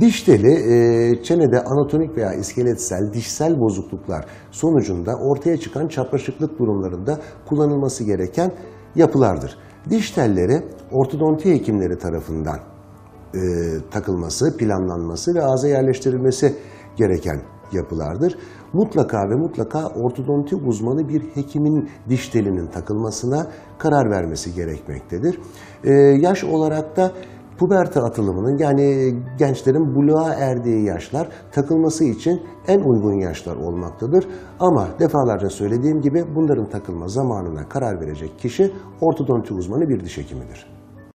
Diş teli e, çenede anatomik veya iskeletsel dişsel bozukluklar sonucunda ortaya çıkan çapraşıklık durumlarında kullanılması gereken yapılardır. Diş telleri ortodonti hekimleri tarafından e, takılması, planlanması ve ağza yerleştirilmesi gereken yapılardır. Mutlaka ve mutlaka ortodonti uzmanı bir hekimin diş telinin takılmasına karar vermesi gerekmektedir. E, yaş olarak da puberte atılımının yani gençlerin buluğa erdiği yaşlar takılması için en uygun yaşlar olmaktadır. Ama defalarca söylediğim gibi bunların takılma zamanına karar verecek kişi ortodonti uzmanı bir diş hekimidir.